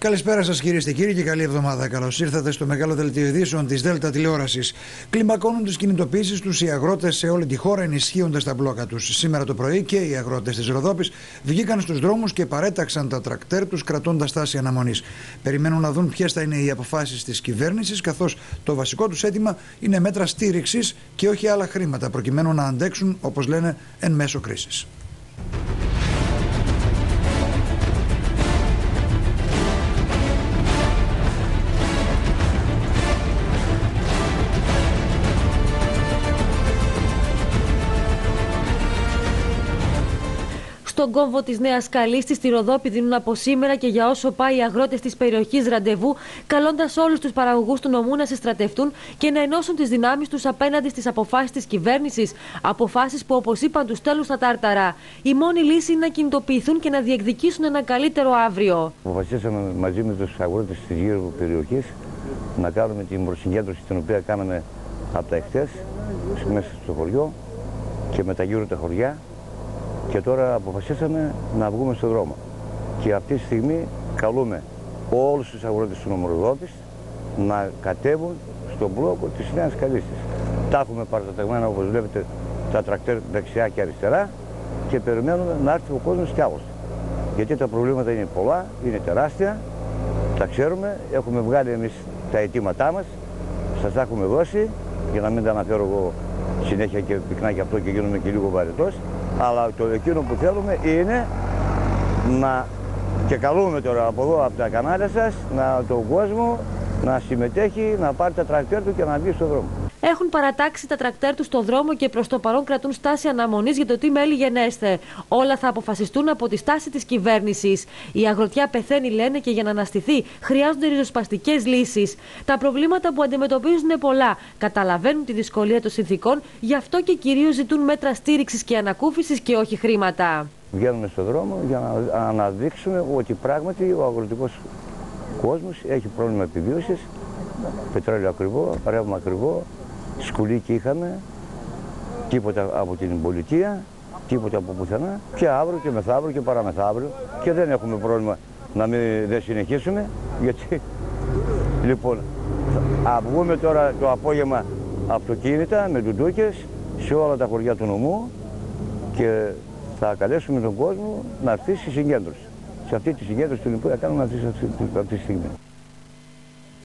Καλησπέρα σας κυρίες και κύριοι και καλή εβδομάδα. Καλώς ήρθατε στο μεγάλο δελτίο ειδήσεων της Δέλτα Τηλεόρασης. Κλιμακώνουν τις κινητοποίησεις τους οι αγρότες σε όλη τη χώρα, ενισχύοντας τα μπλόκα τους. Σήμερα το πρωί και οι αγρότες της Ροδόπης βγήκαν στους δρόμους και παρέταξαν τα τρακτέρ τους, κρατώντας τάση αναμονής. Περιμένουν να δουν ποιες θα είναι οι αποφάσεις της κυβέρνησης, καθώς το βασικό τους αίτημα είναι μέτρα στήριξης και όχι άλλα χρήματα, προκειμένου να αντέξουν, όπως λένε, εν μέσω κρίσης. Στον κόμβο της Νέας Καλή στη Ροδόπη δίνουν από σήμερα και για όσο πάει οι αγρότες της περιοχής ραντεβού, καλώντας όλους τους παραγωγούς του νομού να συστρατευτούν και να ενώσουν τις δυνάμεις τους απέναντι στις αποφάσεις της κυβέρνησης. Αποφάσεις που, όπως είπαν, τους στέλνουν στα τάρταρα. Η μόνη λύση είναι να κινητοποιηθούν και να διεκδικήσουν ένα καλύτερο αύριο. Αποφασίσαμε μαζί με τους αγρότες της γύρω περιοχής να κάνουμε την προσυγκέντρωση την οποία κάναμε από τα εχθές μέσα στο χωριό και με τα γύρω τα χωριά και τώρα αποφασίσαμε να βγούμε στον δρόμο. Και αυτή τη στιγμή καλούμε όλους τους αγρότες του Νομοροδότης να κατέβουν στον μπλόκο της Νέας Καλύστης. Τα έχουμε παραταγμένα όπως βλέπετε τα τρακτέρ δεξιά και αριστερά και περιμένουμε να έρθει ο κόσμος κι άλλος. Γιατί τα προβλήματα είναι πολλά, είναι τεράστια, τα ξέρουμε, έχουμε βγάλει εμείς τα αιτήματά μας, σας τα έχουμε δώσει, για να μην τα αναφέρω εγώ συνέχεια και πυκνά και αυτό και γίνομαι και λίγο βαρετός. Αλλά το εκείνο που θέλουμε είναι να και καλούμε τώρα από εδώ από τα κανάλια σας να, τον κόσμο να συμμετέχει, να πάρει τα τρακτέρ του και να βγει στον δρόμο. Έχουν παρατάξει τα τρακτέρ τους στον δρόμο και προς το παρόν κρατούν στάση αναμονής για το τι μέλη γενέστε. Όλα θα αποφασιστούν από τη στάση της κυβέρνησης. Η αγροτιά πεθαίνει, λένε, και για να αναστηθεί χρειάζονται ριζοσπαστικές λύσεις. Τα προβλήματα που αντιμετωπίζουν είναι πολλά. Καταλαβαίνουν τη δυσκολία των συνθήκων, γι' αυτό και κυρίως ζητούν μέτρα στήριξης και ανακούφισης και όχι χρήματα. Βγαίνουμε στον δρόμο για να αναδείξουμε ότι πράγματι ο αγροτικός κόσμος έχει πρόβλημα επιβίωσης. Πετρέλαιο ακριβό, ρεύμα ακριβό, σκουλίκι είχαμε, τίποτα από την πολιτεία, τίποτα από πουθενά και αύριο και μεθαύριο και παραμεθαύριο και δεν έχουμε πρόβλημα να μην δεν συνεχίσουμε γιατί λοιπόν θα βγούμε τώρα το απόγευμα αυτοκίνητα με ντουντούκες σε όλα τα χωριά του νομού και θα καλέσουμε τον κόσμο να έρθει στη συγκέντρωση. Σε αυτή τη συγκέντρωση την οποία κάνουμε αυτή τη στιγμή.